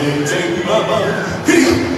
take my money.